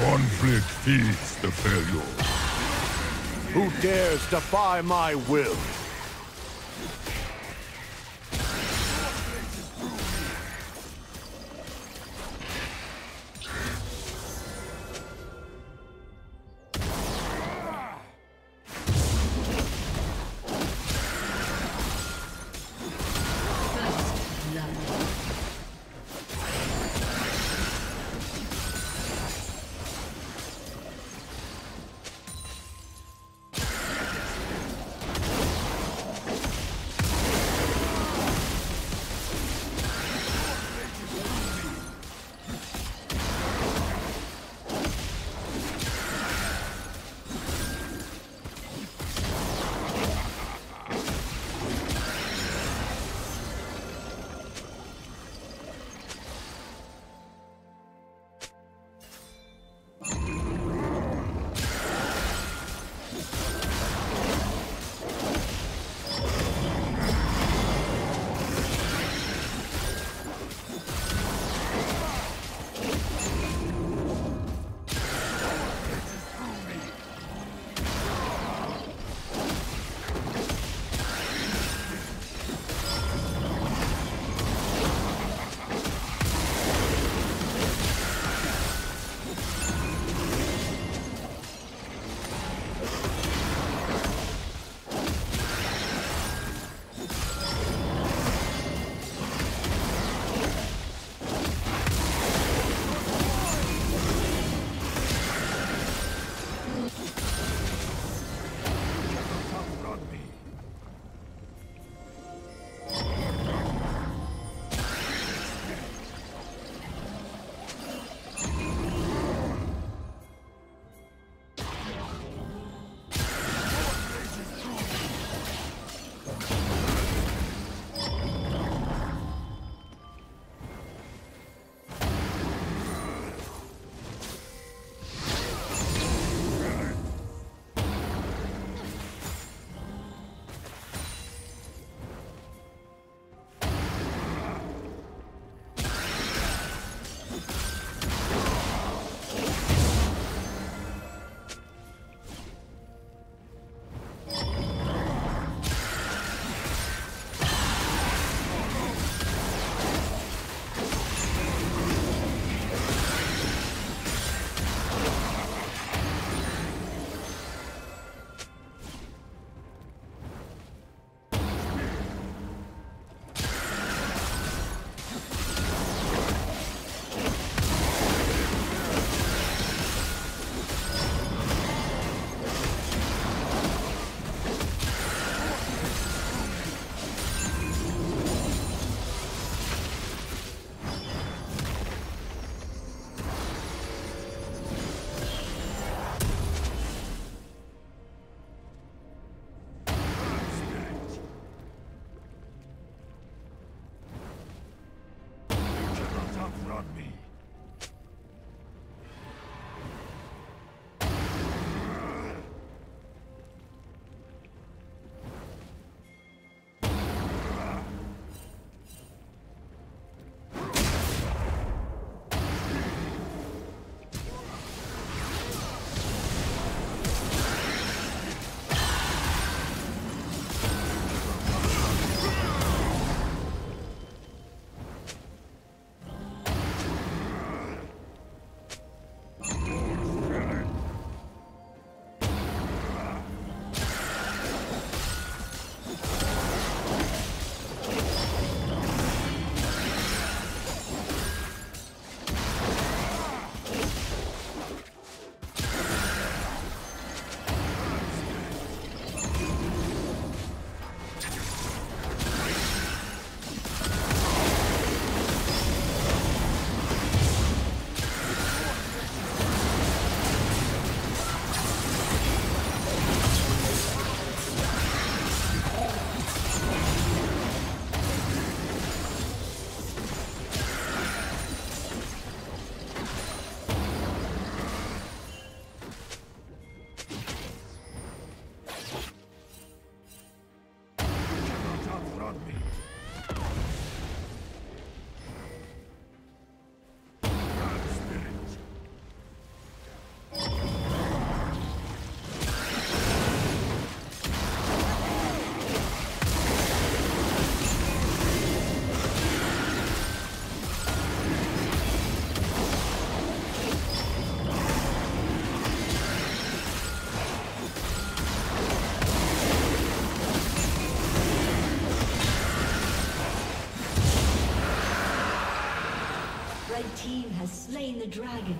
Conflict feeds the failure. Who dares defy my will? Slain the dragon.